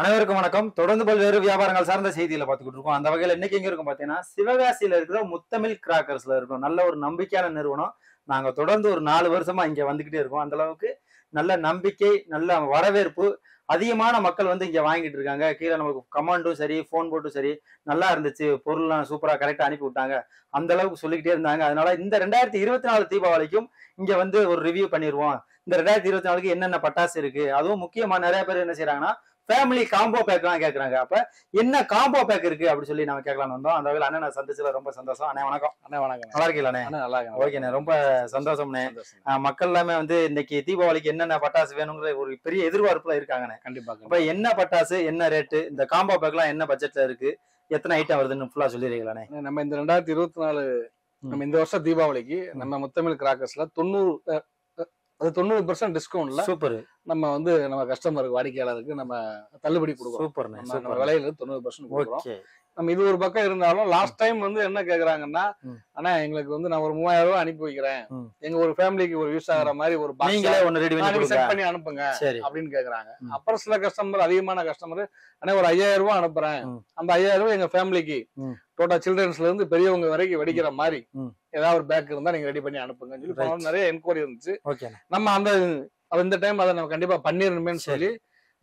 அனைவருக்கும் வணக்கம். தொடர்ந்து பல்வேறு வியாபாரங்கள் சார்ந்த செய்தியில பார்த்துக்கிட்டு இருக்கோம். அந்த வகையில் இன்னைக்கு எங்க இருக்கும் பார்த்தீங்கன்னா சிவகாசியில இருக்கிற முத்தமிழ் கிராக்கர்ஸ்ல இருக்கும். நல்ல ஒரு நம்பிக்கையான நிறுவனம். நாங்க தொடர்ந்து ஒரு நாலு வருஷமா இங்க வந்துகிட்டே இருக்கோம். அந்த அளவுக்கு நல்ல நம்பிக்கை நல்ல வரவேற்பு அதிகமான மக்கள் வந்து இங்க வாங்கிட்டு இருக்காங்க. கீழே நமக்கு கமாண்டும் சரி ஃபோன் போட்டும் சரி நல்லா இருந்துச்சு. பொருள்லாம் சூப்பரா கரெக்டா அனுப்பி விட்டாங்க அந்த அளவுக்கு சொல்லிக்கிட்டே இருந்தாங்க. அதனால இந்த ரெண்டாயிரத்தி இருபத்தி நாலு தீபாவளிக்கும் இங்க வந்து ஒரு ரிவ்யூ பண்ணிடுவோம் இந்த ரெண்டாயிரத்தி இருபத்தி நாலுக்கு என்னென்ன பட்டாசு இருக்கு? அதுவும் முக்கியமா நிறைய பேர் என்ன செய்யறாங்கன்னா ஃபேமிலி காம்போ பேக்லாம் கேட்கறாங்க அப்ப என்ன காம்போ பேக் இருக்கு அப்படி சொல்லி நம்ம கேட்கலாம்னு வந்தோம். அந்த வகையில் அண்ணனை சந்திச்சதுல ரொம்ப சந்தோஷம். அண்ணே வணக்கம். அண்ணா வணக்கம். நல்லா இருக்கீங்களாண்ணே நல்லா இருக்கேன். ஓகேண்ணே ரொம்ப சந்தோஷம்ண்ணே. மக்கள் எல்லாமே வந்து இன்னைக்கு தீபாவளிக்கு என்னென்ன பட்டாசு வேணுங்கிற ஒரு பெரிய எதிர்பார்ப்புல இருக்காங்கண்ணே. கண்டிப்பா அப்ப கண்டிப்பா. என்ன பட்டாசு என்ன ரேட்டு இந்த காம்போ பேக்லாம் என்ன பட்ஜெட்ல இருக்கு எத்தனை ஐட்டம் வருதுன்னு ஃபுல்லா சொல்லிடுறீங்களாண்ணே? நம்ம இந்த ரெண்டாயிரத்தி இருபத்தி நாலு நம்ம இந்த வருஷம் தீபாவளிக்கு நம்ம முத்தமிழ் கிராக்கர்ஸ்ல தொண்ணூறு அது தொண்ணூறு பெர்சன்ட் டிஸ்கவுண்ட்ல சூப்பர் நம்ம வந்து நம்ம கஸ்டமருக்கு வாடிக்கையாளருக்கு நம்ம தள்ளுபடி கொடுக்குறோம். சூப்பர்ண்ணே நம்ம சூப்பர் விலையில தொண்ணூறு பர்சன்ட் கொடுக்குறோம். ஓகே. நம்ம இது ஒரு பக்கம் இருந்தாலும் லாஸ்ட் டைம் வந்து என்ன கேக்குறாங்கன்னா. அண்ணா எங்களுக்கு வந்து நான் ஒரு மூவாயிரம் ரூபாய் அனுப்பி வைக்கிறேன். எங்க ஒரு ஃபேமிலிக்கு ஒரு யூஸ் ஆகுற மாதிரி ஒரு நீங்களே ஒன்னு ரெடி பண்ணி செட் பண்ணி அனுப்புங்க அப்படின்னு கேக்குறாங்க. அப்புறம் சில கஸ்டமர் அதிகமான கஸ்டமர் அண்ணா ஒரு ஐயாயிரம் ரூபாய் அனுப்புறேன். அந்த ஐயாயிரம் ரூபாய் எங்க ஃபேமிலிக்கு. டோட்டா சில்ட்ரன்ஸ்ல இருந்து பெரியவங்க வரைக்கும் வெடிக்கிற மாதிரி. ஏதாவது ஒரு பேக் இருந்தா நீங்க ரெடி பண்ணி அனுப்புங்கன்னு சொல்லி நிறைய என்கொயரி இருந்துச்சு நம்ம அந்த இந்த டைம் அதை நம்ம கண்டிப்பா பண்ணிடணுமேன்னு சரி. சொல்லி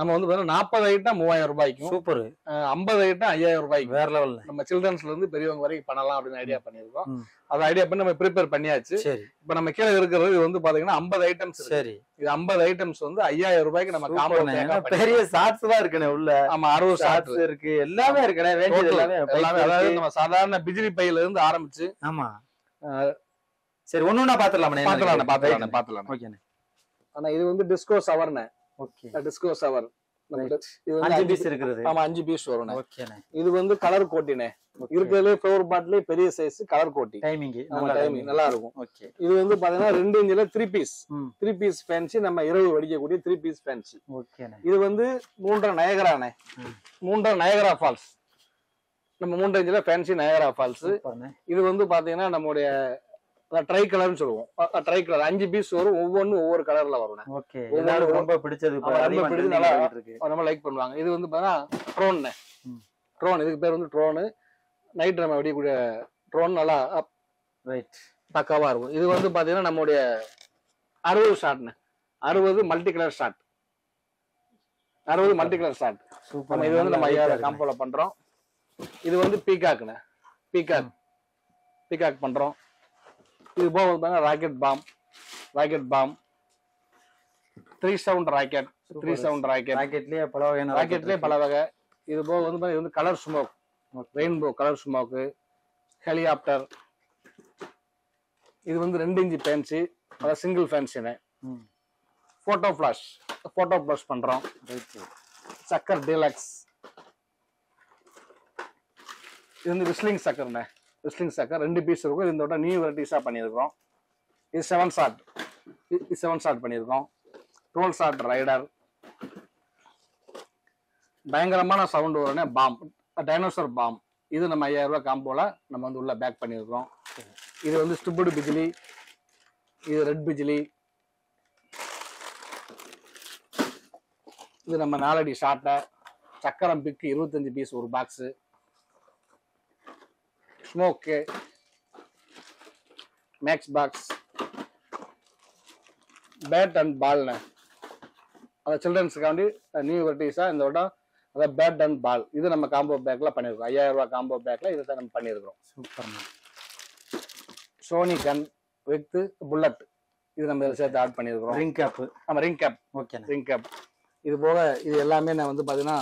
நம்ம வந்து பாத்தீங்கன்னா நாற்பது ஐட்டம் மூவாயிரம் ரூபாய்க்கும் சூப்பர் ஐம்பது ஐட்டம் ஐயாயிரம் ரூபாய்க்கும். வேற லெவல்ல நம்ம சில்ட்ரன்ஸ்ல இருந்து பெரியவங்க வரைக்கும் பண்ணலாம் அப்படின்னு ஐடியா பண்ணிருக்கோம். அதை ஐடியா பண்ணி நம்ம ப்ரிப்பேர் பண்ணியாச்சு. சரி. இப்ப நம்ம கீழே இருக்கிறது இது வந்து பாத்தீங்கன்னா ஐம்பது ஐட்டம்ஸ் சரி. இது ஐம்பது ஐட்டம்ஸ் வந்து ஐயாயிரம் ரூபாய்க்கு நம்ம காம்போ பெரிய ஷார்ட்ஸ் தான் இருக்குண்ணே உள்ள. ஆமா அறுபது ஷார்ட் ஷார்ட்ஸ் இருக்கு. எல்லாமே இருக்குண்ணே வேண்டியது. எல்லாமே. எல்லாமே அதாவது. நம்ம சாதாரண பிஜிலி பையில இருந்து ஆரம்பிச்சு ஆமா. சரி ஒண்ணு ஒண்ணா பாத்துடலாமே பாத்துலாம் பாத்துலாம் பாத்துலாம் ஓகேண்ணே ஆனா இது வந்து டிஸ்கோ சவர்னு ஓகே. டிஸ்கோ சவர் இது வந்து அஞ்சு பீஸ் இருக்கிறது. ஆமா அஞ்சு பீஸ் வரும் ஓகேண்ணே. இது வந்து கலர் கோட்டினே இருக்கிறதுல ஃபிளவர் பாட்டிலே பெரிய சைஸ் கலர் கோட்டி. டைமிங் டைமிங் நல்லா இருக்கும் ஓகே. இது வந்து பாத்தீங்கன்னா ரெண்டு இன்ச்சில three piece three piece fancy நம்ம இரவு வெடிக்கக்கூடிய த்ரீ பீஸ் ஃபேன்சி ஓகேண்ணே. இது வந்து மூன்றரை நயகரானே. மூன்றரை நயகரா ஃபால்ஸ் நம்ம மூன்றரை இன்ச்சில ஃபேன்சி நயகரா ஃபால்ஸ் இது வந்து பாத்தீங்கன்னா நம்மளுடைய ட்ரை கலர்னு சொல்லுவோம். ட்ரை கலர் அஞ்சு பீஸ் வரும் ஒவ்வொன்றும் ஒவ்வொரு கலர்ல வரும் ஒவ்வொரு- எல்லாரும் ரொம்ப பிடிச்சது ரொம்ப பிடிச்சது. நல்லா- லைக் பண்ணுவாங்க. இது வந்து பாத்தீங்கன்னா ட்ரோன் ம். ட்ரோன் இதுக்கு பேர் வந்து ட்ரோனு நைட் நம்ம வெடிக்கக்கூடிய ட்ரோன் நல்லா ரைட் பக்காவா இருக்கும். இது வந்து பாத்தீங்கன்னா நம்மளுடைய அறுபது ஷாட்னு அறுபது மல்டி கலர் ஷாட் அறுபது மல்டி கலர் ஷாட் நம்ம இது வந்து நம்ம ஐயாயிரம் காம்போல பண்றோம். இது வந்து பீகாக்னு பீகாக் பீகாக் பண்றோம். இது போக வந்து rocket bomb rocket bomb three sound rocket three sound rocket ராக்கெட்லயே பல வகையான ராக்கெட்லயே பல வகை. இது போக வந்து இது வந்து colour smoke rainbow colour smoke helicopter இது வந்து ரெண்டு இன்ச்சு ஃபேன்சி அதாவது சிங்கிள் ஃபேன்சினு ம். ஃபோட்டோ ஃப்ளாஷ் ஃபோட்டோ ஃப்ளாஷ் பண்றோம். ரைட் சக்கர் டீலக்ஸ் இது வந்து விஸ்லிங் சக்கர்ண்ணே விஸ்லிங் சாக்கர் ரெண்டு பீஸ் இருக்கும். இந்த விட நியூ வெரைட்டிஸாக பண்ணியிருக்கிறோம். இது செவன் ஷாட் இது செவன் ஷாட் பண்ணியிருக்கோம் டுவெல் ஷாட் ரைடர் பயங்கரமான சவுண்ட் வரும்னே பாம் டைனோசர் பாம் இது நம்ம ஐயாயிரம் ரூபாய் காம்போல நம்ம வந்து உள்ள பேக் பண்ணியிருக்கோம் இது வந்து ஸ்டிப்புடு பிஜிலி. இது ரெட் பிஜிலி. இது நம்ம நாலடி ஷாட்டை சக்கரம் பிக்கு இருபத்தஞ்சு பீஸ் ஒரு box smoke max box bat and பால்னு அந்த சில்ட்ரன்ஸுக்காண்டி நியூ வெரைட்டிஸாக இந்த விடம் அதாவது பேட் அண்ட் பால் இது நம்ம காம்போ பேக்கில் பண்ணியிருக்கோம் ஐயாயிரம் ரூபாய் காம்போ பேக்கில் இதை தான் நம்ம பண்ணியிருக்கிறோம் சூப்பர்ண்ணே சோனி கன் வித் புல்லட் இது நம்ம இதில் சேர்த்து ஆட் பண்ணியிருக்கிறோம் ரிங் கேப் நம்ம ரிங் கேப் ஓகேண்ணே ரிங் கேப் இது போக இது எல்லாமே நான் வந்து பார்த்தீங்கன்னா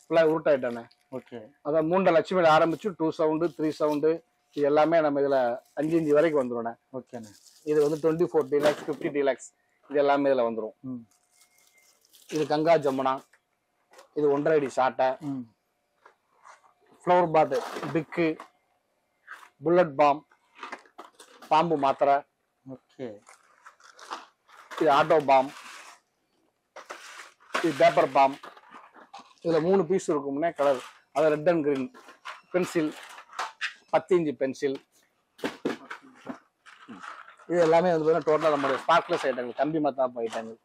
ஃபுல்லாக உருட்டாயிட்டேனே ஓகே. அதான் மூன்றரை லட்சமியில் ஆரம்பிச்சு டூ சவுண்டு த்ரீ சவுண்டு இது எல்லாமே நம்ம இதில் அஞ்சு இஞ்சு வரைக்கும் வந்துடும் ஓகேண்ணே. இது வந்து twenty four deluxe fifty deluxe இது எல்லாமே இதில் வந்துடும் இது கங்கா ஜமுனா. இது ஒன்றரை அடி சாட்டை ஃப்ளவர் பாட்டு பிக்கு புல்லட் பாம் பாம்பு மாத்திரை. ஓகே. இது ஆட்டோ பாம் இது பேப்பர் பாம் இதில் மூணு பீஸ் இருக்கும்னே கலர் அது ரெட் அண்ட் கிரீன் பென்சில் பத்து இன்ச்சு பென்சில் இது எல்லாமே வந்து பார்த்தீங்கன்னா டோட்டலாக நம்மளுடைய ஸ்பார்க்லெஸ் ஐட்டங்கள் கம்பி மத்தாப்பு ஐட்டங்கள்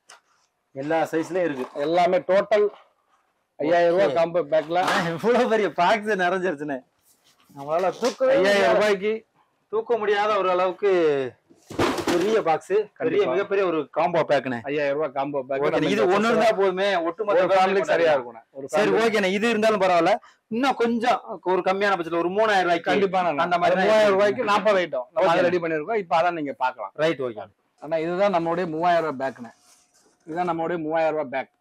எல்லா சைஸ்லயும் இருக்கு. எல்லாமே டோட்டல் ஐயாயிரம் ரூபாய். காம்போ பேக்ல இவ்வளவு பெரிய பாக்ஸ் நிறைஞ்சிருச்சுன்னு நம்மளால தூக்கவே ஐயாயிரம் ரூபாய்க்கு தூக்க முடியாத ஒரு அளவுக்கு பெரிய பாக்ஸ் பெரிய. மிகப்பெரிய ஒரு காம்போ பேக்குனே ஐயாயிரம் ரூபாய் காம்போ பேக் இது ஒண்ணு இருந்தா போதுமே. ஒட்டுமொத்த ஃபேமிலிக்கு சரியா இருக்கும். சரி ஓகேண்ணே இது இருந்தாலும் பரவாயில்ல. இன்னும் கொஞ்சம் ஒரு கம்மியான பட்சத்துல ஒரு மூணாயிரம் ரூபாய்க்கு கண்டிப்பா அந்த மாதிரி மூவாயிரம் ரூபாய்க்கு நாற்பது ஐட்டம் நம்ம. ரெடி பண்ணிருக்கோம் இப்ப அதான் நீங்க பார்க்கலாம். ரைட் ஓகே ஆனா இதுதான் நம்மளுடைய மூவாயிரம் ரூபாய் பேக்னு இதுதான் நம்மளுடைய மூவாயிரம் ரூபாய் பேக்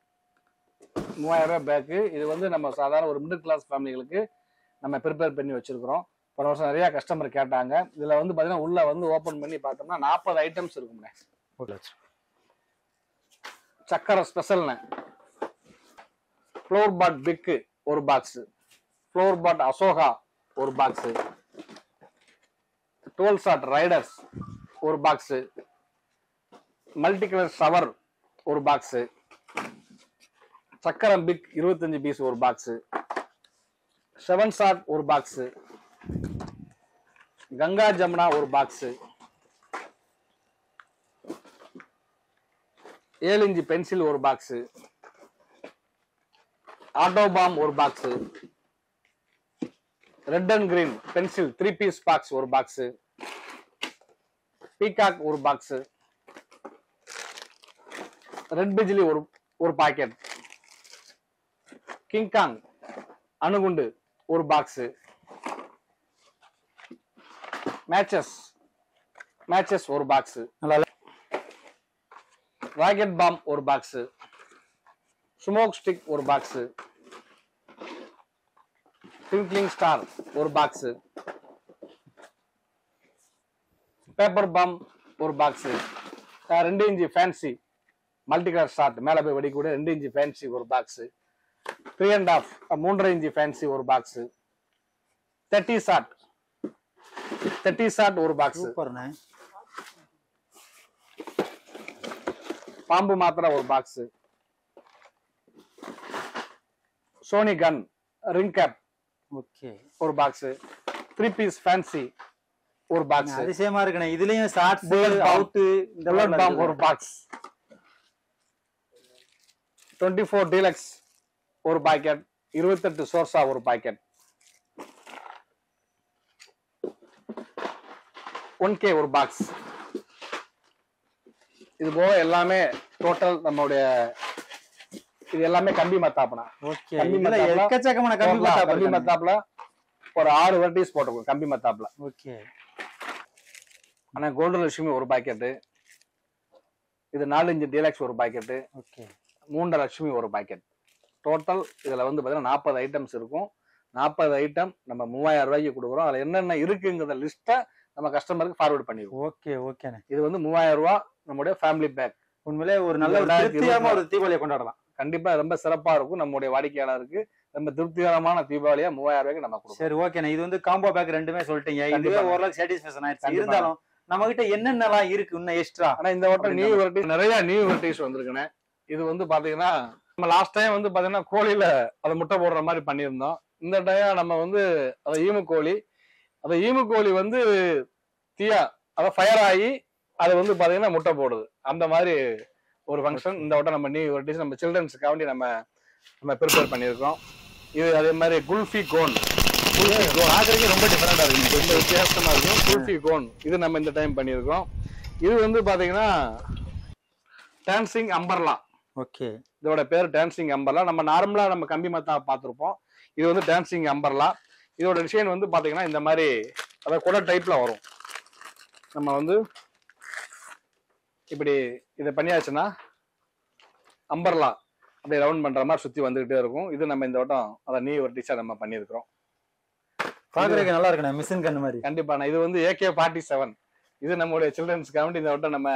மூவாயிரம் ரூபாய் பேக்கு இது வந்து நம்ம சாதாரண ஒரு மிடில் கிளாஸ் ஃபேமிலிகளுக்கு நம்ம ப்ரிப்பேர் பண்ணி வச்சிருக்கிறோம். போன வருஷம் நிறைய கஸ்டமர் கேட்டாங்க. இதுல வந்து பாத்தீங்கன்னா உள்ள வந்து ஓபன் பண்ணி பார்த்தோம்னா நாற்பது ஐட்டம்ஸ் இருக்கும்ண்ணே. சக்கரை ஸ்பெஷல்ண்ணே ஃப்ளோர் பாட் பிக்கு ஒரு பாக்ஸ் ஃப்ளோர் பாட் அசோகா ஒரு பாக்ஸ் டுவெல் ஷாட் ரைடர்ஸ் ஒரு பாக்ஸ் மல்டி கலர் ஷவர் ஒரு பாக்ஸ் சக்கரம் பிக் இருபத்தஞ்சு பீஸ் ஒரு பாக்ஸ் செவன் ஷாட் ஒரு பாக்ஸ் கங்கா ஜமுனா ஒரு பாக்ஸ் ஏழு இன்ச்சு பென்சில் ஒரு பாக்ஸ் ஆட்டோபாம் ஒரு box red and green pencil three piece box ஒரு பாக்ஸ் பீகாக் ஒரு பாக்ஸ் ரெட் பிஜிலி ஒரு ஒரு பாக்கெட் கிங்காங் அணுகுண்டு ஒரு பாக்ஸு மேட்சஸ் மேட்சஸ் ஒரு பாக்ஸ் நல்லா ராக்கெட் பாம் ஒரு பாக்ஸ் ஸ்மோக் ஸ்டிக் ஒரு பாக்ஸ் ட்விங்க்லிங் ஸ்டார் ஒரு பாக்ஸ் பேப்பர் பாம் ஒரு பாக்ஸ் ரெண்டு inch fancy multi colour shot மேலே போய் வெடிக்கக்கூடிய ரெண்டு இன்ச்சு ஃபேன்சி ஒரு பாக்ஸ் த்ரீ அண்ட் ஆஃப் மூன்றரை இன்ச்சு ஃபேன்சி ஒரு box thirty shot thirty shot ஒரு பாக்ஸ் சூப்பர்ண்ணே பாம்பு மாத்திரை ஒரு box Sony gun ring cap okay. ஒரு பாக்ஸ் த்ரீ பீஸ் ஃபேன்சி ஒரு பாக்ஸ் அதிசயமா இருக்குண்ணே இதுலயும் Bullet bomb. அவுட் இந்த புல்லட் பாம் ஒரு பாக்ஸ் டுவெண்ட்டி ஃபோர் டீலக்ஸ் ஒரு பாக்கெட் இருபத்தெட்டு சோர்சா ஒரு பாக்கெட் ஒன் கே ஒரு பாக்ஸ் இது போக எல்லாமே டோட்டல் நம்மளுடைய இது எல்லாமே கம்பி மத்தாப்புனா. எக்கச்சக்கமான கம்பி கம்பி. மத்தாப்புல ஒரு ஆறு வெரைட்டிஸ் போட்டிருக்கோம் கம்பி மத்தாப்புல. ஓகே ஆனா கோல்டன் லட்சுமி ஒரு பாக்கெட்டு இது நாலு இன்ச்சு டீலக்ஸ் ஒரு பாக்கெட்டு ஓகே மூன்றரை லட்சுமி ஒரு பாக்கெட் டோட்டல் இதுல வந்து பாத்தீங்கன்னா நாற்பது ஐட்டம்ஸ் இருக்கும். நாற்பது ஐட்டம் நம்ம மூவாயிரம் ரூபாய்க்கு கொடுக்குறோம். அதுல என்னென்ன இருக்குங்கிற லிஸ்ட்டை நம்ம கஸ்டமருக்கு ஃபார்வர்ட் பண்ணிடுவோம் ஓகே ஓகேண்ணே. இது வந்து மூவாயிரம் ரூபாய் நம்முடைய ஃபேமிலி பேக் உண்மையிலே ஒரு நல்ல ஒரு தீபாவளியை கொண்டாடலாம். கண்டிப்பா ரொம்ப சிறப்பா இருக்கும். நம்முடைய வாடிக்கையாளருக்கு ரொம்ப திருப்திகரமான தீபாவளியா மூவாயிரம் ரூபாய்க்கு நம்ம கொடுக்குறோம் சரி ஓகேண்ணே. இது வந்து காம்போ பேக் ரெண்டுமே சொல்லிட்டீங்க. இதுவே. ஓரளவுக்கு சாட்டிஸ்பேக்ஷன் ஆயிடுச்சு. இருந்தாலும் நம்ம கிட்ட என்னென்னலாம் இருக்கு இன்னும் எக்ஸ்ட்ரா ஆனா இந்த வட்டம் நியூ வெரைட்டி நிறைய நியூ வெரைட்டிஸ் வந்திருக்குண்ணே. இது வந்து பாத்தீங்கன்னா நம்ம லாஸ்ட் டைம் வந்து பாத்தீங்கன்னா கோழியில அதை முட்டை போடுற மாதிரி பண்ணியிருந்தோம். இந்த டைம் நம்ம வந்து அதை ஈமு கோழி அந்த ஈமு கோழி வந்து தீயா அதை ஃபயர் ஆகி அது வந்து பாத்தீங்கன்னா முட்டை போடுது. அந்த மாதிரி ஒரு ஃபங்க்ஷன் இந்த வட்டம் நம்ம நியூ வெரைட்டிஸ் நம்ம சில்ட்ரன்ஸுக்காண்டி நம்ம நம்ம ப்ரிப்பேர் பண்ணியிருக்கோம். இது அதே மாதிரி குல்ஃபி கோன். குல்ஃபி கோன். ரொம்ப டிஃபரெண்டா இருக்கு. ரொம்ப வித்தியாசமா இருக்கும் குல்ஃபி கோன். இது நம்ம இந்த டைம் பண்ணியிருக்கோம். இது வந்து பாத்தீங்கன்னா டான்சிங் அம்பர்லா ஓகே இதோட பேர் டான்சிங் அம்பர்லா நம்ம நார்மலா நம்ம கம்பி மத்தா பார்த்துருப்போம் இது வந்து டான்சிங் அம்பர்லா இதோட டிசைன் வந்து பாத்தீங்கன்னா இந்த மாதிரி அதாவது குடை டைப்ல வரும். நம்ம வந்து இப்படி இதை பண்ணியாச்சுன்னா அம்பர்லா அப்படியே ரவுண்ட் பண்ற மாதிரி சுத்தி வந்துகிட்டே இருக்கும். இது நம்ம இந்த வட்டம் அதை நீ ஒரு டிஷா நம்ம பண்ணியிருக்கிறோம். பாக்குறதுக்கு நல்லா இருக்குண்ணே மிஷின் கண்ணு மாதிரி. கண்டிப்பா நான் இது வந்து ஏகே ஃபார்ட்டி செவன் இது நம்மளுடைய சில்ட்ரன்ஸ் கவுண்ட் இந்த வட்டம் நம்ம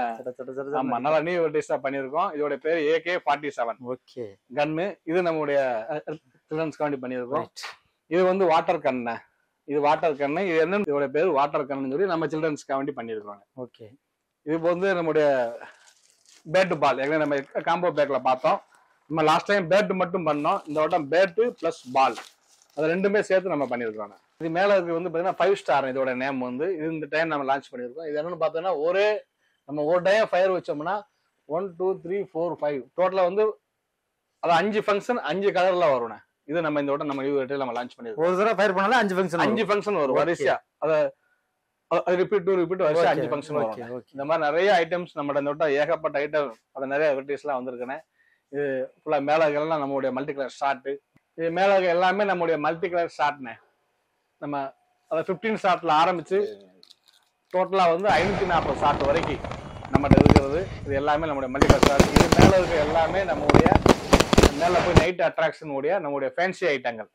ஆமா நல்லா நியூ வெரைட்டிஸா பண்ணியிருக்கோம். இதோட பேர் AK forty seven okay. Gun இது நம்மளுடைய சில்ட்ரன்ஸ் கவுண்டி பண்ணியிருக்கோம் இது வந்து வாட்டர் கண்ணு இது வாட்டர் கண்ணு இது என்னன்னு இதோட பேர் வாட்டர் கண்ணுன்னு சொல்லி நம்ம சில்ட்ரன்ஸ் கவுண்டி பண்ணியிருக்கோம் ஓகே. இது வந்து நம்முடைய பேட்டு பால் ஏற்கனவே நம்ம காம்போ பேக்ல பார்த்தோம். நம்ம லாஸ்ட் டைம் பேட்டு மட்டும் பண்ணோம். இந்த வட்டம் பேட்டு பிளஸ் பால் அது ரெண்டுமே சேர்த்து நம்ம பண்ணியிருக்கோம் இது மேல இருக்கு வந்து பாத்தீங்கன்னா ஃபைவ் ஸ்டார் இதோட நேம் வந்து இது இந்த டைம் நம்ம லான்ச் பண்ணியிருக்கோம் இது என்னன்னு பார்த்தோம்னா ஒரே நம்ம ஒரு டைம் ஃபயர் வச்சோம்னா one two three four five டோட்டலா வந்து அது அஞ்சு ஃபங்க்ஷன் அஞ்சு கலர்ல வரும்ண்ணே இது நம்ம இந்த விட நம்ம நியூ நம்ம லான்ச் பண்ணிருக்கோம் ஒரு தடவை ஃபயர் பண்ணாலும் அஞ்சு ஃபங்க்ஷன் அஞ்சு ஃபங்க்ஷன் வரும். வரிசையா. அத அது ரிப்பீட் டு ரிப்பீட் வரிசையா அஞ்சு ஃபங்க்ஷன் வரும். இந்த மாதிரி நிறைய ஐட்டம்ஸ் நம்ம இந்த விட்ட ஏகப்பட்ட ஐட்டம் அது நிறைய வெரைட்டிஸ்லாம் வந்திருக்குண்ணே இது ஃபுல்லா மேலகெல்லாம் நம்மளுடைய மல்டி கலர் ஷார்ட் இது மேலக எல்லாமே நம்மளுடைய மல்டி கலர் ஷார்ட்ண்ணே நம்ம அதை ஃபிஃப்டீன் ஷார்ட்ல ஆரம்பிச்சு டோட்டலா வந்து ஐநூத்தி நாற்பது ஷார்ட் வரைக்கும் நம்மகிட்ட இருக்கிறது. இது எல்லாமே நம்முடைய மல்டி கலர் ஷார்ட் இது மேல இருக்க எல்லாமே நம்மளுடைய மேல போய் நைட் அட்ராக்ஷன் உடைய நம்மளுடைய ஃபேன்சி ஐட்டங்கள்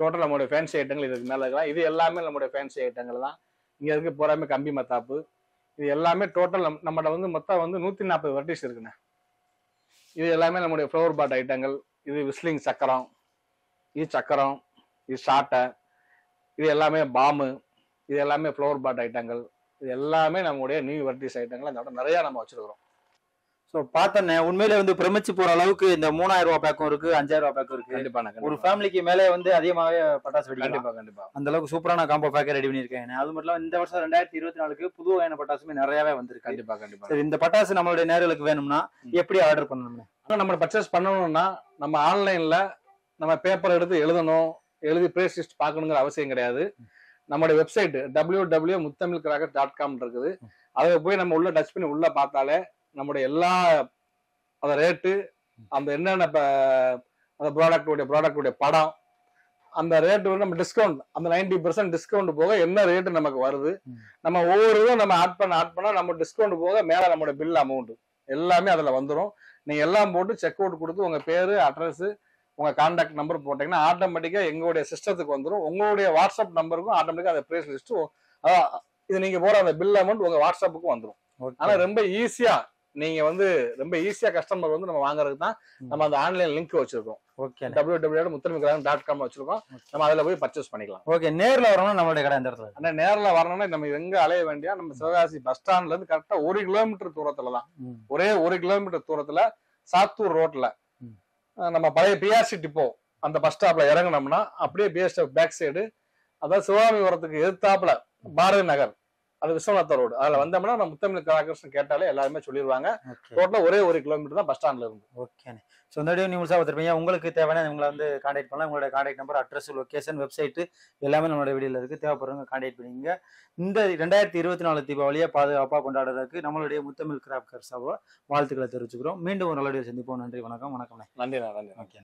டோட்டல் நம்மளுடைய ஃபேன்சி ஐட்டங்கள் இதுக்கு மேல இருக்கலாம். இது எல்லாமே நம்மளுடைய ஃபேன்சி ஐட்டங்கள் தான். இங்க இருக்கு போறாமே கம்பி மத்தாப்பு. இது எல்லாமே டோட்டல் நம் நம்மகிட்ட வந்து மொத்தம் வந்து நூத்தி நாற்பது வெரைட்டிஸ் இருக்குண்ணே. இது எல்லாமே நம்முடைய ஃப்ளவர் பாட் ஐட்டங்கள் இது விஸ்லிங் சக்கரம். இது சக்கரம். இது ஷாட்டை இது எல்லாமே பாமு இது எல்லாமே ஃப்ளவர் பாட் ஐட்டங்கள் இது எல்லாமே நம்முடைய நியூ வெரைட்டிஸ் ஐட்டங்கள் அந்த நிறைய நம்ம வச்சிருக்கிறோம். ஸோ பார்த்தேன் உண்மையிலே வந்து பிரமிச்சு போற அளவுக்கு இந்த மூணாயிரம் ரூபாய் பேக்கும் இருக்கு அஞ்சாயிரம் ரூபாய் பேக்கும் இருக்கு. கண்டிப்பா ஒரு ஃபேமிலிக்கு மேலே வந்து அதிகமாகவே பட்டாசு வெடிக்கலாம். கண்டிப்பா கண்டிப்பா. அந்த அளவுக்கு சூப்பரான காம்போ பேக்கர் ரெடி பண்ணியிருக்கேன் அது மட்டும் இந்த வருஷம் ரெண்டாயிரத்தி இருபத்தி நாலுக்கு புது வகையான பட்டாசுமே நிறையவே வந்திருக்கு. கண்டிப்பா கண்டிப்பா. சரி இந்த பட்டாசு நம்மளுடைய நேர்களுக்கு வேணும்னா. எப்படி ஆர்டர் பண்ணணும் நம்ம பர்ச்சேஸ் பண்ணணும்னா நம்ம ஆன்லைன்ல நம்ம பேப்பர் எடுத்து எழுதணும் எழுதி ப்ரைஸ் லிஸ்ட் பார்க்கணுங்கிற அவசியம் கிடையாது. நம்மளுடைய website W W Muthamizh cracker dot com இருக்குது அதை போய் நம்ம உள்ள டச் பண்ணி உள்ள பார்த்தாலே நம்முடைய எல்லா அந்த ரேட்டு அந்த என்னென்ன அந்த ப்ராடக்டுடைய ப்ராடக்டுடைய படம் அந்த ரேட் வந்து நம்ம டிஸ்கவுண்ட் அந்த நைன்டி பர்சன்ட் டிஸ்கவுண்ட் போக என்ன ரேட்டு நமக்கு வருது. நம்ம ஒவ்வொரு இதுவும் நம்ம ஆட் பண்ண ஆட் பண்ணா நம்ம டிஸ்கவுண்ட் போக மேல நம்மளோட பில் அமௌண்ட் எல்லாமே அதுல வந்துரும். நீங்க எல்லாம் போட்டு செக் அவுட் கொடுத்து உங்க பேரு அட்ரஸ் உங்க கான்டாக்ட் நம்பர் போட்டீங்கன்னா ஆட்டோமேட்டிக்கா எங்களுடைய சிஸ்டத்துக்கு வந்துரும். உங்களுடைய வாட்ஸ்அப் நம்பருக்கும் ஆட்டோமேட்டிக்கா அந்த பிரைஸ் லிஸ்ட் இது நீங்க போற அந்த பில் அமௌண்ட் உங்க வாட்ஸ்அப்புக்கும் வந்துரும். ஆனா ரொம்ப ஈஸியா நீங்க வந்து ரொம்ப ஈஸியா கஸ்டமர் வந்து நம்ம வாங்குறதுக்கு தான் நம்ம அந்த ஆன்லைன் லிங்க் வச்சிருக்கோம். ஓகே டபிள்யூ டபிள்யூ முத்தமிக்கிறாங்க டாட் காம் வச்சிருக்கோம் நம்ம அதுல போய் பர்ச்சேஸ் பண்ணிக்கலாம். ஓகே நேர்ல வரணும் நம்மளுடைய கடை இந்த இடத்துல. ஆனா நேர்ல வரணும்னா நம்ம எங்க அலைய வேண்டியா நம்ம சிவகாசி பஸ் ஸ்டாண்ட்ல இருந்து கரெக்டா ஒரு கிலோமீட்டர் தூரத்துல தான். ஒரே ஒரு கிலோமீட்டர் தூரத்துல சாத்தூர் ரோட்ல நம்ம பழைய பிஆர்சி டிப்போ அந்த பஸ் ஸ்டாப்ல இறங்குனோம்னா அப்படியே பிஎஸ் பேக் சைடு அதாவது சிவகாமிபுரத்துக்கு எதிர்த்தாப்புல பாரதி நகர். அது விஸ்வநாத ரோடு. அதுல வந்தோம்னா நம்ம முத்தமிழ் கலாகிருஷ்ணன் கேட்டாலே எல்லாருமே சொல்லிடுவாங்க ஓகே டோட்டலா ஒரே ஒரு கிலோமீட்டர் தான் பஸ் ஸ்டாண்ட்ல இருந்து. ஓகேண்ணே ஸோ இந்த வீடியோ நியூஸாக பார்த்துருப்பீங்க உங்களுக்கு தேவையான உங்களை வந்து காண்டாக்ட் பண்ணலாம். உங்களோட contact number address location website எல்லாமே நம்மளோட வீடியோவில் இருக்குது தேவைப்படுறவங்க காண்டாக்ட் பண்ணிங்க இந்த ரெண்டாயிரத்தி இருபத்தி நாலு தீபாவளியை பாதுகாப்பாக கொண்டாடுறதுக்கு நம்மளுடைய முத்தமிழ் கிராப்கர் சபா வாழ்த்துக்களை தெரிவிச்சுக்கிறோம். மீண்டும் ஒரு நல்ல சந்திப்போம். நன்றி வணக்கம். வணக்கம் நன்றி நன்றி ஓகே